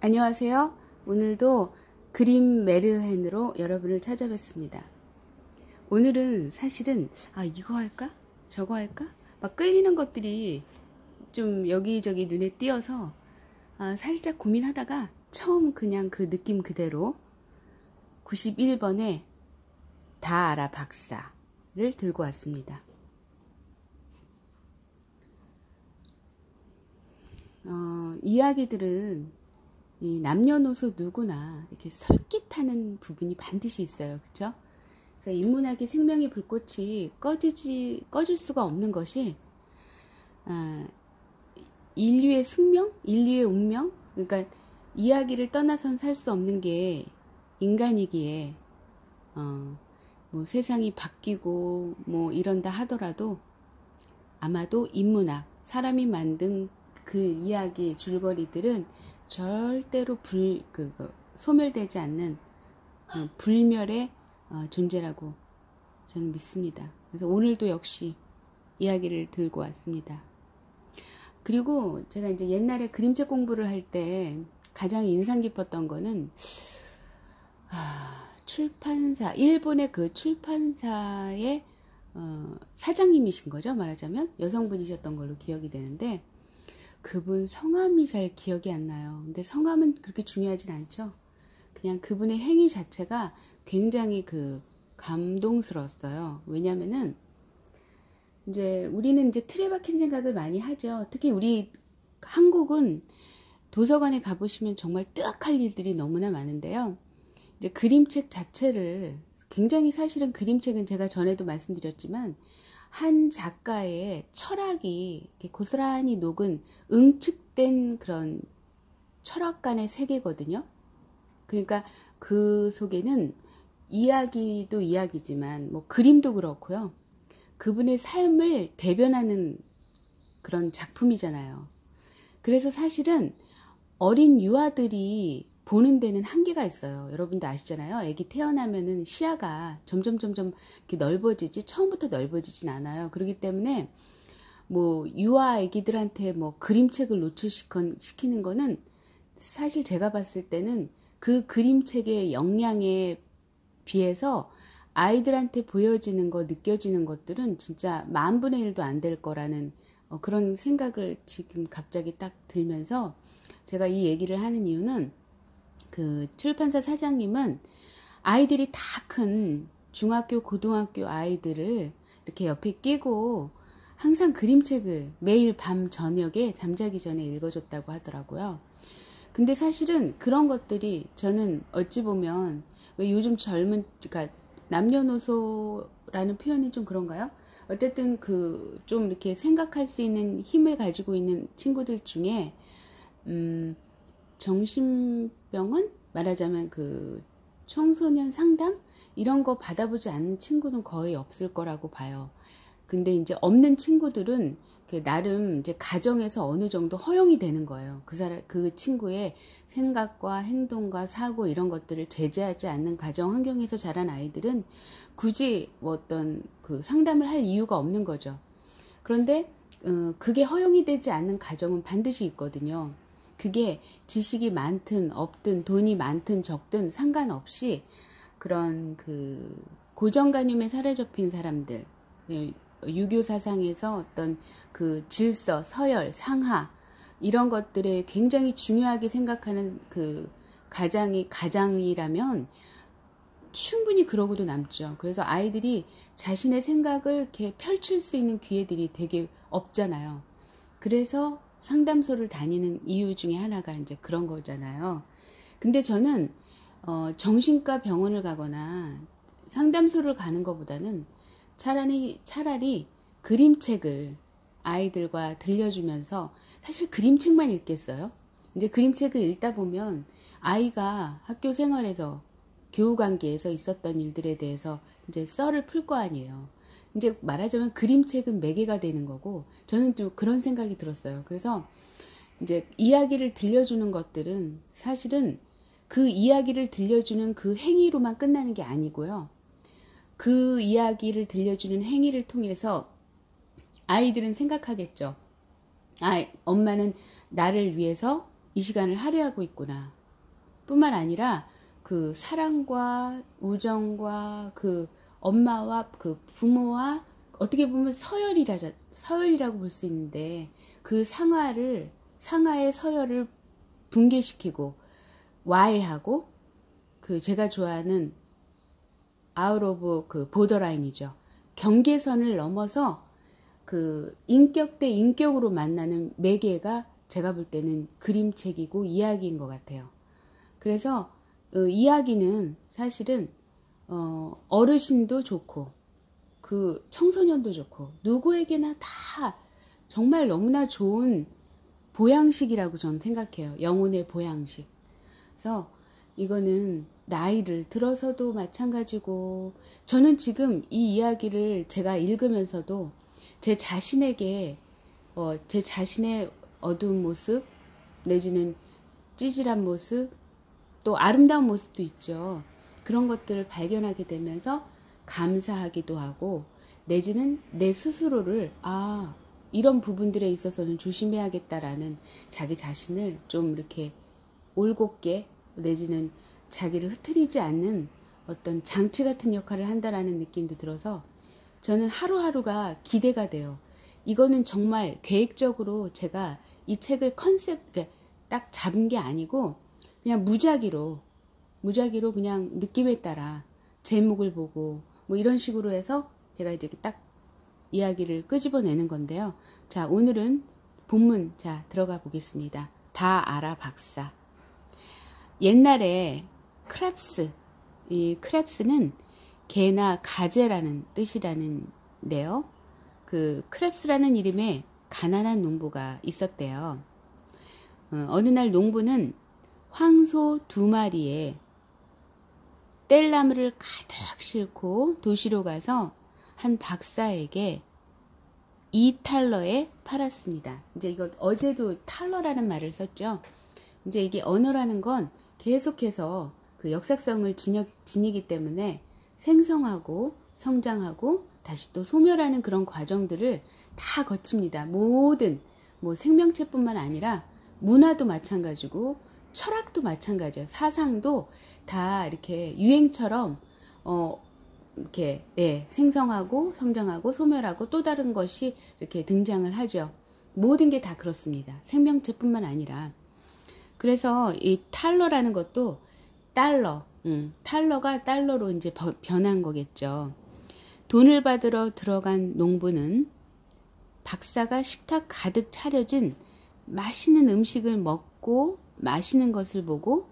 안녕하세요. 오늘도 그림 메르헨으로 여러분을 찾아뵙습니다. 오늘은 사실은 아 이거 할까? 저거 할까? 막 끌리는 것들이 좀 여기저기 눈에 띄어서 아, 살짝 고민하다가 처음 그냥 그 느낌 그대로 91번에 다 알아 박사를 들고 왔습니다. 어, 이야기들은 이 남녀노소 누구나 이렇게 설깃하는 부분이 반드시 있어요. 그렇죠? 그래서 인문학의 생명의 불꽃이 꺼지지 꺼질 수가 없는 것이 아, 인류의 숙명, 인류의 운명, 그러니까 이야기를 떠나선 살 수 없는 게 인간이기에 어, 뭐 세상이 바뀌고 뭐 이런다 하더라도 아마도 인문학, 사람이 만든 그 이야기 줄거리들은 절대로 불, 그, 그 소멸되지 않는 어, 불멸의 어, 존재라고 저는 믿습니다. 그래서 오늘도 역시 이야기를 들고 왔습니다. 그리고 제가 이제 옛날에 그림책 공부를 할 때 가장 인상 깊었던 거는 아, 출판사 일본의 그 출판사의 어, 사장님이신 거죠 말하자면 여성분이셨던 걸로 기억이 되는데 그분 성함이 잘 기억이 안 나요. 근데 성함은 그렇게 중요하진 않죠. 그냥 그분의 행위 자체가 굉장히 그 감동스러웠어요. 왜냐면은 이제 우리는 이제 틀에 박힌 생각을 많이 하죠. 특히 우리 한국은 도서관에 가보시면 정말 뜨악할 일들이 너무나 많은데요. 이제 그림책 자체를 굉장히 사실은 그림책은 제가 전에도 말씀드렸지만 한 작가의 철학이 고스란히 녹은 응축된 그런 철학관의 세계거든요. 그러니까 그 속에는 이야기도 이야기지만 뭐 그림도 그렇고요. 그분의 삶을 대변하는 그런 작품이잖아요. 그래서 사실은 어린 유아들이 보는 데는 한계가 있어요. 여러분도 아시잖아요. 아기 태어나면은 시야가 점점 점점 이렇게 넓어지지 처음부터 넓어지진 않아요. 그렇기 때문에 뭐 유아 아기들한테 뭐 그림책을 노출시키는 거는 사실 제가 봤을 때는 그 그림책의 역량에 비해서 아이들한테 보여지는 거, 느껴지는 것들은 진짜 만 분의 일도 안 될 거라는 어, 그런 생각을 지금 갑자기 딱 들면서 제가 이 얘기를 하는 이유는 그 출판사 사장님은 아이들이 다 큰 중학교, 고등학교 아이들을 이렇게 옆에 끼고 항상 그림책을 매일 밤 저녁에 잠자기 전에 읽어줬다고 하더라고요. 근데 사실은 그런 것들이 저는 어찌 보면 왜 요즘 젊은, 그러니까 남녀노소라는 표현이 좀 그런가요? 어쨌든 그 좀 이렇게 생각할 수 있는 힘을 가지고 있는 친구들 중에, 음, 정신 병원 말하자면 그 청소년 상담 이런 거 받아보지 않는 친구는 거의 없을 거라고 봐요. 근데 이제 없는 친구들은 그 나름 이제 가정에서 어느 정도 허용이 되는 거예요. 그 사람 그 친구의 생각과 행동과 사고 이런 것들을 제재하지 않는 가정 환경에서 자란 아이들은 굳이 뭐 어떤 그 상담을 할 이유가 없는 거죠. 그런데 어, 그게 허용이 되지 않는 가정은 반드시 있거든요. 그게 지식이 많든 없든 돈이 많든 적든 상관없이 그런 그 고정관념에 사로잡힌 사람들 예, 유교 사상에서 어떤 그 질서, 서열, 상하 이런 것들에 굉장히 중요하게 생각하는 그 가장이 가장이라면 충분히 그러고도 남죠. 그래서 아이들이 자신의 생각을 이렇게 펼칠 수 있는 기회들이 되게 없잖아요. 그래서 상담소를 다니는 이유 중에 하나가 이제 그런 거잖아요. 근데 저는 어, 정신과 병원을 가거나 상담소를 가는 것보다는 차라리 차라리 그림책을 아이들과 들려주면서 사실 그림책만 읽겠어요. 이제 그림책을 읽다 보면 아이가 학교 생활에서 교우 관계에서 있었던 일들에 대해서 이제 썰을 풀 거 아니에요. 이제 말하자면 그림책은 매개가 되는 거고 저는 좀 그런 생각이 들었어요. 그래서 이제 이야기를 들려주는 것들은 사실은 그 이야기를 들려주는 그 행위로만 끝나는 게 아니고요. 그 이야기를 들려주는 행위를 통해서 아이들은 생각하겠죠. 아, 엄마는 나를 위해서 이 시간을 할애하고 있구나. 뿐만 아니라 그 사랑과 우정과 그 엄마와 그 부모와 어떻게 보면 서열이라 서열이라고 볼 수 있는데 그 상하를 상하의 서열을 붕괴시키고 와해하고 그 제가 좋아하는 out of 그 borderline이죠. 경계선을 넘어서 그 인격 대 인격으로 만나는 매개가 제가 볼 때는 그림책이고 이야기인 것 같아요. 그래서 어, 이야기는 사실은 어, 어르신도 좋고 그 청소년도 좋고 누구에게나 다 정말 너무나 좋은 보양식이라고 저는 생각해요. 영혼의 보양식. 그래서 이거는 나이를 들어서도 마찬가지고 저는 지금 이 이야기를 제가 읽으면서도 제 자신에게 어, 제 자신의 어두운 모습 내지는 찌질한 모습 또 아름다운 모습도 있죠. 그런 것들을 발견하게 되면서 감사하기도 하고 내지는 내 스스로를 아 이런 부분들에 있어서는 조심해야겠다라는 자기 자신을 좀 이렇게 올곧게 내지는 자기를 흐트리지 않는 어떤 장치 같은 역할을 한다라는 느낌도 들어서 저는 하루하루가 기대가 돼요. 이거는 정말 계획적으로 제가 이 책을 컨셉 그러니까 딱 잡은 게 아니고 그냥 무작위로 무작위로 그냥 느낌에 따라 제목을 보고 뭐 이런 식으로 해서 제가 이제 딱 이야기를 끄집어내는 건데요. 자, 오늘은 본문 자 들어가 보겠습니다. 다 알아 박사. 옛날에 크랩스 이 크랩스는 개나 가재라는 뜻이라는데요. 그 크랩스라는 이름의 가난한 농부가 있었대요. 어, 어느 날 농부는 황소 두 마리에 뗄나무를 가득 싣고 도시로 가서 한 박사에게 2탈러에 팔았습니다. 이제 이거 어제도 탈러라는 말을 썼죠. 이제 이게 언어라는 건 계속해서 그 역사성을 지니기 때문에 생성하고 성장하고 다시 또 소멸하는 그런 과정들을 다 거칩니다. 모든 뭐 생명체뿐만 아니라 문화도 마찬가지고 철학도 마찬가지예요. 사상도 다 이렇게 유행처럼 어 이렇게 예, 생성하고 성장하고 소멸하고 또 다른 것이 이렇게 등장을 하죠. 모든 게 다 그렇습니다. 생명체뿐만 아니라 그래서 이 탈러라는 것도 달러, 음, 탈러가 달러로 이제 변한 거겠죠. 돈을 받으러 들어간 농부는 박사가 식탁 가득 차려진 맛있는 음식을 먹고 마시는 것을 보고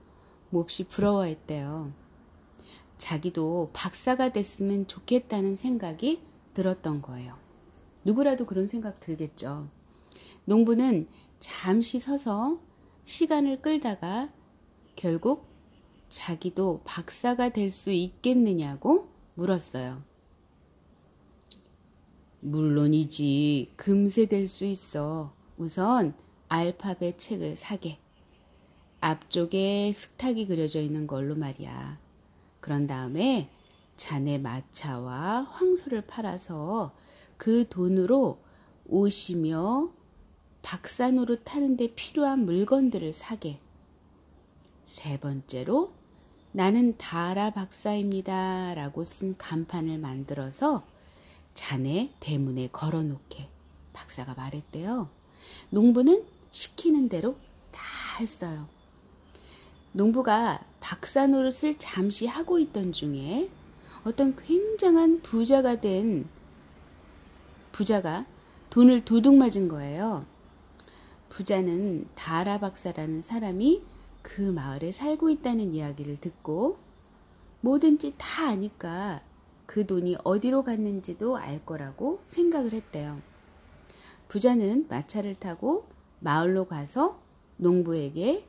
몹시 부러워했대요. 자기도 박사가 됐으면 좋겠다는 생각이 들었던 거예요. 누구라도 그런 생각 들겠죠. 농부는 잠시 서서 시간을 끌다가 결국 자기도 박사가 될 수 있겠느냐고 물었어요. 물론이지, 금세 될 수 있어. 우선 알파벳 책을 사게. 앞쪽에 스탁이 그려져 있는 걸로 말이야. 그런 다음에 자네 마차와 황소를 팔아서 그 돈으로 옷이며 박산으로 타는데 필요한 물건들을 사게. 세 번째로 나는 다라 박사입니다. 라고 쓴 간판을 만들어서 자네 대문에 걸어 놓게. 박사가 말했대요. 농부는 시키는 대로 다 했어요. 농부가 박사 노릇을 잠시 하고 있던 중에 어떤 굉장한 부자가 된 부자가 돈을 도둑 맞은 거예요. 부자는 다라 박사라는 사람이 그 마을에 살고 있다는 이야기를 듣고 뭐든지 다 아니까 그 돈이 어디로 갔는지도 알 거라고 생각을 했대요. 부자는 마차를 타고 마을로 가서 농부에게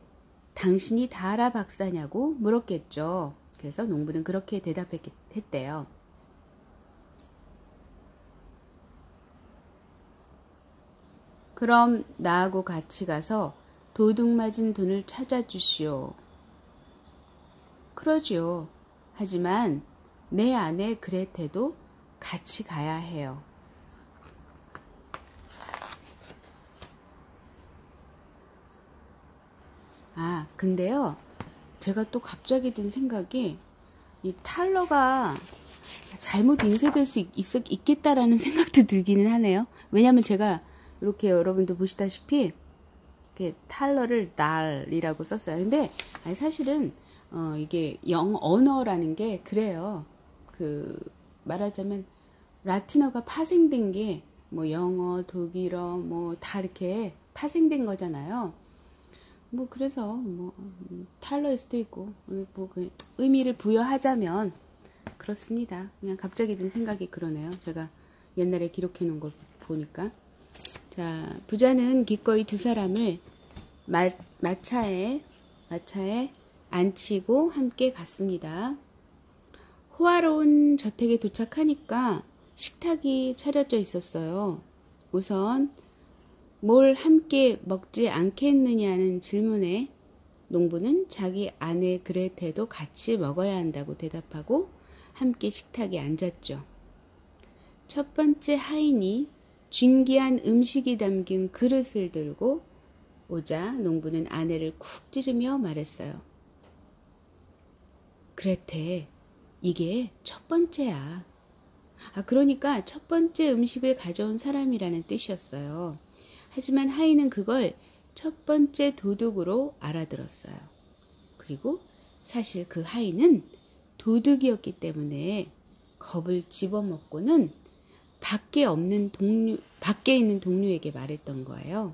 당신이 다라 박사냐고 물었겠죠. 그래서 농부는 그렇게 대답했대요. 그럼 나하고 같이 가서 도둑 맞은 돈을 찾아주시오. 그러지요. 하지만 내 아내 그레테도 같이 가야 해요. 아, 근데요. 제가 또 갑자기 든 생각이 이 탈러가 잘못 인쇄될 수 있, 있 겠다라는 생각도 들기는 하네요. 왜냐면 제가 이렇게 여러분도 보시다시피 이렇게 탈러를 달이라고 썼어요. 근데 사실은 어 이게 영 언어라는 게 그래요. 그 말하자면 라틴어가 파생된 게 뭐 영어, 독일어 뭐 다 이렇게 파생된 거잖아요. 뭐 그래서 뭐 탈러일 수도 있고 뭐 그 의미를 부여하자면 그렇습니다. 그냥 갑자기 든 생각이 그러네요. 제가 옛날에 기록해 놓은 걸 보니까 자, 부자는 기꺼이 두 사람을 마, 마차에, 마차에 앉히고 함께 갔습니다. 호화로운 저택에 도착하니까 식탁이 차려져 있었어요. 우선 뭘 함께 먹지 않겠느냐는 질문에 농부는 자기 아내 그레테도 같이 먹어야 한다고 대답하고 함께 식탁에 앉았죠. 첫 번째 하인이 진기한 음식이 담긴 그릇을 들고 오자 농부는 아내를 쿡 찌르며 말했어요. 그레테, 이게 첫 번째야. 아, 그러니까 첫 번째 음식을 가져온 사람이라는 뜻이었어요. 하지만 하이는 그걸 첫 번째 도둑으로 알아들었어요. 그리고 사실 그 하이는 도둑이었기 때문에 겁을 집어먹고는 밖에 없는 동료, 밖에 있는 동료에게 말했던 거예요.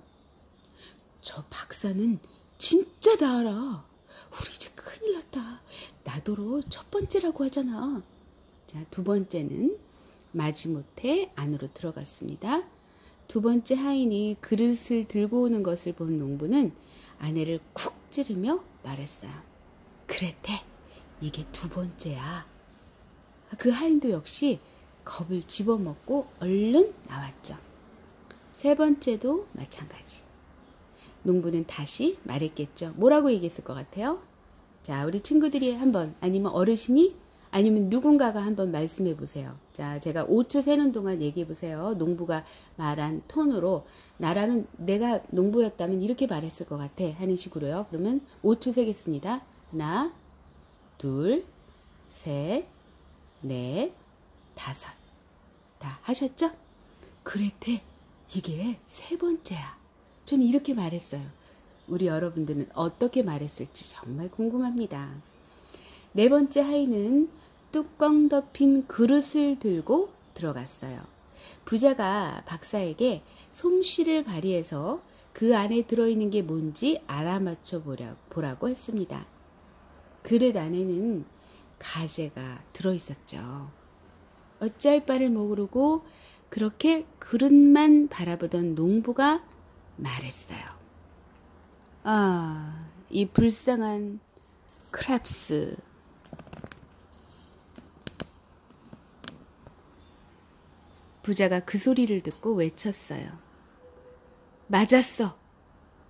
저 박사는 진짜 다 알아. 우리 이제 큰일 났다. 나더러 첫 번째라고 하잖아. 자, 두 번째는 마지못해 안으로 들어갔습니다. 두 번째 하인이 그릇을 들고 오는 것을 본 농부는 아내를 쿡 찌르며 말했어요. 그랬대. 이게 두 번째야. 그 하인도 역시 겁을 집어먹고 얼른 나왔죠. 세 번째도 마찬가지. 농부는 다시 말했겠죠. 뭐라고 얘기했을 것 같아요? 자, 우리 친구들이 한번 아니면 어르신이 아니면 누군가가 한번 말씀해 보세요. 자, 제가 5초 세는 동안 얘기해 보세요. 농부가 말한 톤으로 나라면 내가 농부였다면 이렇게 말했을 것 같아 하는 식으로요. 그러면 5초 세겠습니다. 하나, 둘, 셋, 넷, 다섯. 다 하셨죠? 그랬대. 이게 세 번째야. 저는 이렇게 말했어요. 우리 여러분들은 어떻게 말했을지 정말 궁금합니다. 네 번째 하이는 뚜껑 덮인 그릇을 들고 들어갔어요. 부자가 박사에게 솜씨를 발휘해서 그 안에 들어있는 게 뭔지 알아맞혀 보라고 했습니다. 그릇 안에는 가재가 들어있었죠. 어찌할 바를 모르고 그렇게 그릇만 바라보던 농부가 말했어요. 아, 이 불쌍한 크랩스. 부자가 그 소리를 듣고 외쳤어요. 맞았어.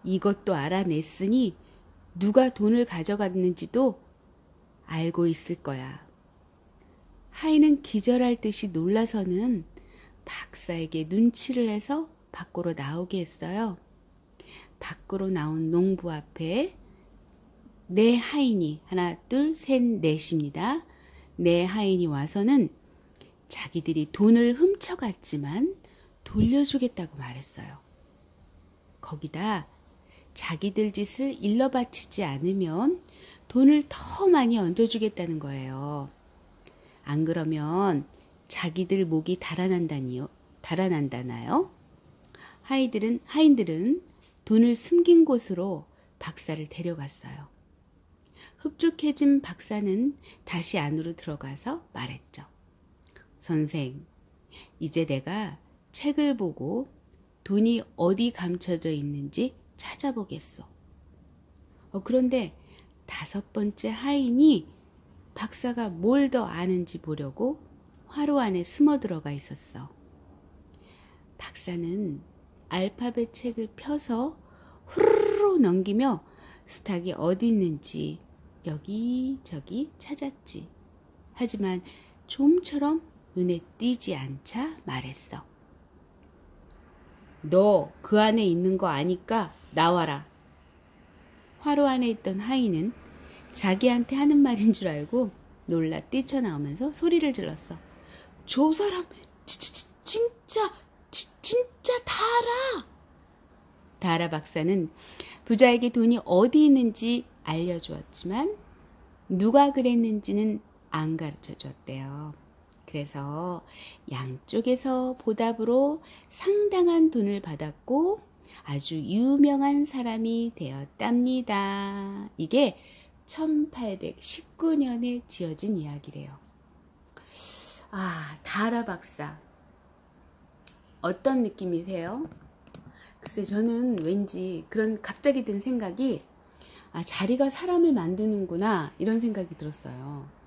이것도 알아냈으니 누가 돈을 가져갔는지도 알고 있을 거야. 하이는 기절할 듯이 놀라서는 박사에게 눈치를 해서 밖으로 나오게 했어요. 밖으로 나온 농부 앞에 네 하인이 하나 둘 셋 넷입니다. 네 하인이 와서는 자기들이 돈을 훔쳐갔지만 돌려주겠다고 말했어요. 거기다 자기들 짓을 일러 바치지 않으면 돈을 더 많이 얹어주겠다는 거예요. 안 그러면 자기들 목이 달아난다니요. 달아난다나요? 하이들은 하인들은 돈을 숨긴 곳으로 박사를 데려갔어요. 흡족해진 박사는 다시 안으로 들어가서 말했죠. 선생, 이제 내가 책을 보고 돈이 어디 감춰져 있는지 찾아보겠어. 어, 그런데 다섯 번째 하인이 박사가 뭘 더 아는지 보려고 화로 안에 숨어 들어가 있었어. 박사는 알파벳 책을 펴서 후루루 넘기며 수탉이 어디 있는지 여기저기 찾았지. 하지만 좀처럼 눈에 띄지 않자 말했어. 너 그 안에 있는 거 아니까 나와라. 화로 안에 있던 하이는 자기한테 하는 말인 줄 알고 놀라 뛰쳐나오면서 소리를 질렀어. 저 사람 지, 지, 진짜 지, 진짜 다라. 다라 박사는 부자에게 돈이 어디 있는지 알려주었지만 누가 그랬는지는 안 가르쳐 줬대요. 그래서 양쪽에서 보답으로 상당한 돈을 받았고 아주 유명한 사람이 되었답니다. 이게 1819년에 지어진 이야기래요. 아, 다라 박사. 어떤 느낌이세요? 글쎄, 저는 왠지 그런 갑자기 든 생각이, 아, 자리가 사람을 만드는구나, 이런 생각이 들었어요.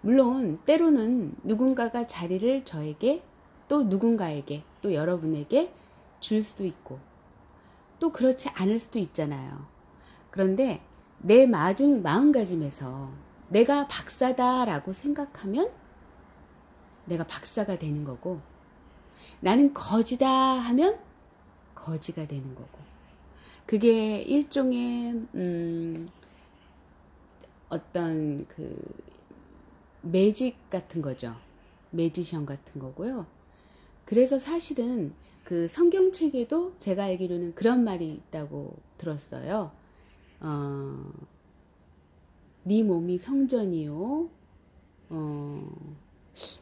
물론 때로는 누군가가 자리를 저에게 또 누군가에게 또 여러분에게 줄 수도 있고 또 그렇지 않을 수도 있잖아요. 그런데 내 마음, 마음가짐에서 내가 박사다라고 생각하면 내가 박사가 되는 거고 나는 거지다 하면 거지가 되는 거고 그게 일종의 음 어떤 그 매직 같은 거죠. 매지션 같은 거고요. 그래서 사실은 그 성경책에도 제가 알기로는 그런 말이 있다고 들었어요. 어, 네 몸이 성전이요. 어,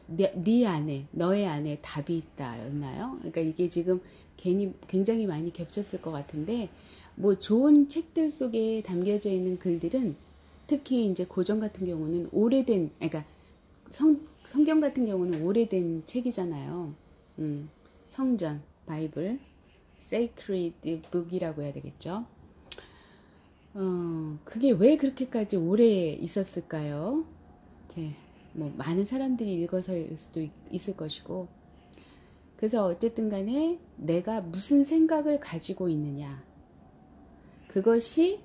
네, 네 안에, 너의 안에 답이 있다 였나요? 그러니까 이게 지금 괜히 굉장히 많이 겹쳤을 것 같은데, 뭐 좋은 책들 속에 담겨져 있는 글들은 특히 이제 고전 같은 경우는 오래된, 그러니까 성, 성경 같은 경우는 오래된 책이잖아요. 음, 성전, 바이블, sacred book이라고 해야 되겠죠. 어, 그게 왜 그렇게까지 오래 있었을까요? 이제 뭐 많은 사람들이 읽어서일 수도 있, 있을 것이고. 그래서 어쨌든 간에 내가 무슨 생각을 가지고 있느냐. 그것이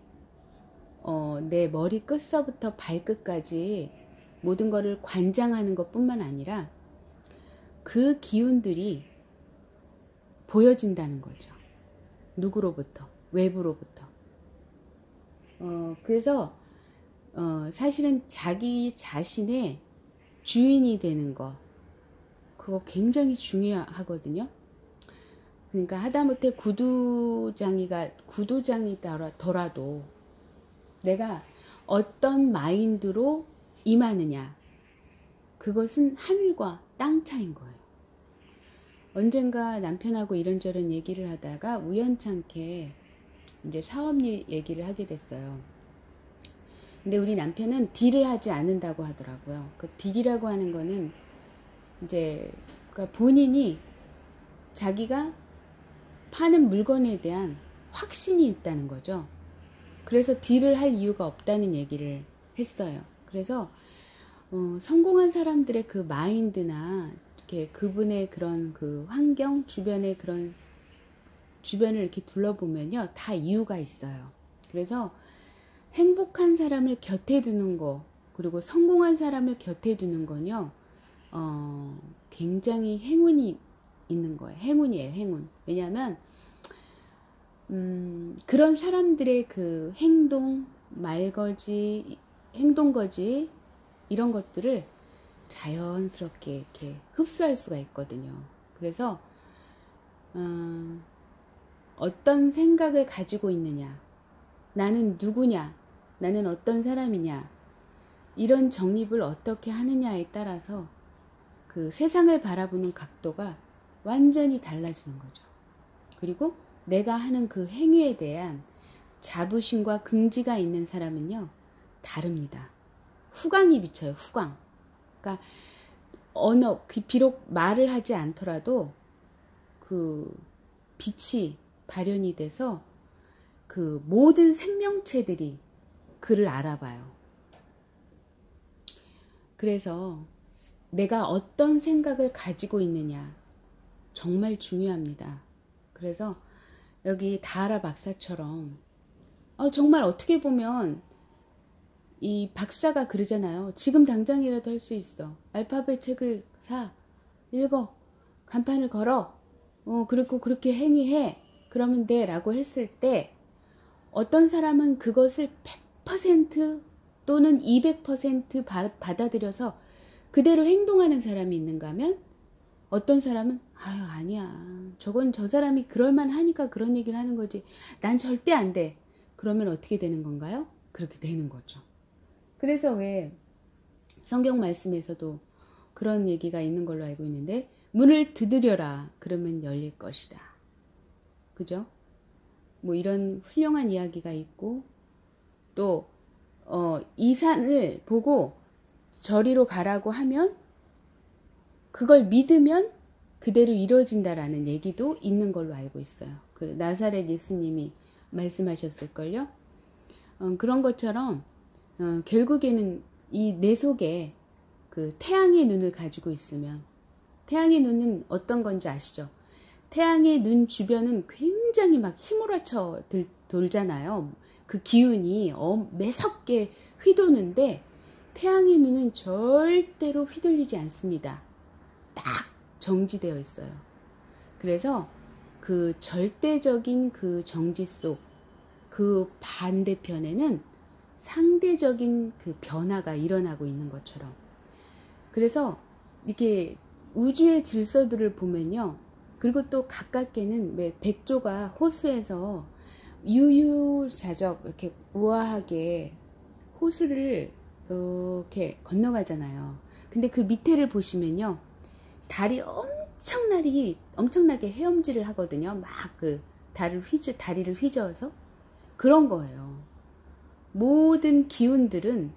어, 내 머리 끝서부터 발끝까지 모든 것을 관장하는 것 뿐만 아니라 그 기운들이 보여진다는 거죠. 누구로부터? 외부로부터. 어, 그래서, 어, 사실은 자기 자신의 주인이 되는 거, 그거 굉장히 중요하거든요. 그러니까 하다못해 구두장이가, 구두장이더라도 내가 어떤 마인드로 임하느냐. 그것은 하늘과 땅 차인 거예요. 언젠가 남편하고 이런저런 얘기를 하다가 우연찮게 이제 사업 얘기를 하게 됐어요. 근데 우리 남편은 딜을 하지 않는다고 하더라고요. 그 딜이라고 하는 거는 이제 그러니까 본인이 자기가 파는 물건에 대한 확신이 있다는 거죠. 그래서 딜을 할 이유가 없다는 얘기를 했어요. 그래서 어, 성공한 사람들의 그 마인드나 이렇게 그분의 그런 그 환경 주변의 그런 주변을 이렇게 둘러보면요 다 이유가 있어요. 그래서 행복한 사람을 곁에 두는 거 그리고 성공한 사람을 곁에 두는 건요 어, 굉장히 행운이 있는 거예요. 행운이에요, 행운. 왜냐하면 음, 그런 사람들의 그 행동, 말거지, 행동거지 이런 것들을 자연스럽게 이렇게 흡수할 수가 있거든요. 그래서 어, 어떤 생각을 가지고 있느냐, 나는 누구냐, 나는 어떤 사람이냐 이런 정립을 어떻게 하느냐에 따라서 그 세상을 바라보는 각도가 완전히 달라지는 거죠. 그리고 내가 하는 그 행위에 대한 자부심과 긍지가 있는 사람은요, 다릅니다. 후광이 비쳐요, 후광. 그러니까 언어, 그 비록 말을 하지 않더라도 그 빛이 발현이 돼서 그 모든 생명체들이 그를 알아봐요. 그래서 내가 어떤 생각을 가지고 있느냐 정말 중요합니다. 그래서 여기 다하라 박사처럼 어, 정말 어떻게 보면 이 박사가 그러잖아요. 지금 당장이라도 할 수 있어. 알파벳 책을 사, 읽어, 간판을 걸어, 어, 그리고 그렇게 행위해. 그러면 돼. 라고 했을 때, 어떤 사람은 그것을 100% 또는 200% 받아들여서 그대로 행동하는 사람이 있는가 하면 어떤 사람은 아유 아니야. 저건 저 사람이 그럴만 하니까 그런 얘기를 하는 거지. 난 절대 안 돼. 그러면 어떻게 되는 건가요? 그렇게 되는 거죠. 그래서 왜 성경 말씀에서도 그런 얘기가 있는 걸로 알고 있는데 문을 두드려라. 그러면 열릴 것이다. 그죠? 뭐 이런 훌륭한 이야기가 있고 또 어, 이 산을 보고 저리로 가라고 하면 그걸 믿으면 그대로 이루어진다라는 얘기도 있는 걸로 알고 있어요. 그 나사렛 예수님이 말씀하셨을걸요. 어, 그런 것처럼 어, 결국에는 이 내 속에 그 태양의 눈을 가지고 있으면 태양의 눈은 어떤 건지 아시죠? 태양의 눈 주변은 굉장히 막 휘몰아쳐 돌잖아요. 그 기운이 어, 매섭게 휘도는데 태양의 눈은 절대로 휘둘리지 않습니다. 딱 정지되어 있어요. 그래서 그 절대적인 그 정지 속 그 반대편에는 상대적인 그 변화가 일어나고 있는 것처럼. 그래서 이게 우주의 질서들을 보면요. 그리고 또 가깝게는 왜 백조가 호수에서 유유자적 이렇게 우아하게 호수를 이렇게 건너가잖아요. 근데 그 밑에를 보시면요. 달이 엄청나게 엄청나게 헤엄질을 하거든요. 막그 다리를 휘저 다리를 휘저어서 그런 거예요. 모든 기운들은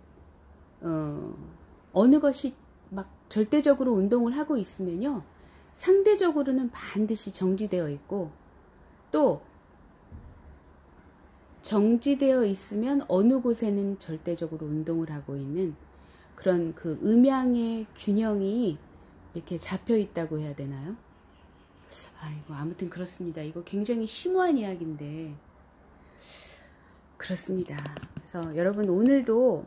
어, 어느 것이 막 절대적으로 운동을 하고 있으면요. 상대적으로는 반드시 정지되어 있고 또 정지되어 있으면 어느 곳에는 절대적으로 운동을 하고 있는 그런 그 음양의 균형이 이렇게 잡혀 있다고 해야 되나요? 아이고 아무튼 그렇습니다. 이거 굉장히 심오한 이야기인데 그렇습니다. 그래서 여러분 오늘도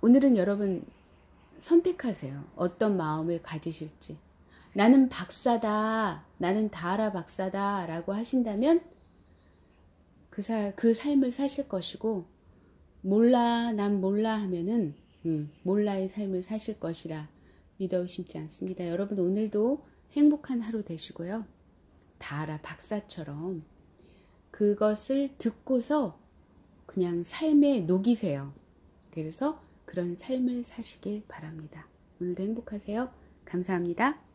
오늘은 여러분 선택하세요. 어떤 마음을 가지실지. 나는 박사다. 나는 다알아 박사다. 라고 하신다면 그, 사, 그 삶을 사실 것이고 몰라 난 몰라 하면은 음, 몰라의 삶을 사실 것이라 믿어 의심치 않습니다. 여러분 오늘도 행복한 하루 되시고요. 다 알아 박사처럼 그것을 듣고서 그냥 삶에 녹이세요. 그래서 그런 삶을 사시길 바랍니다. 오늘도 행복하세요. 감사합니다.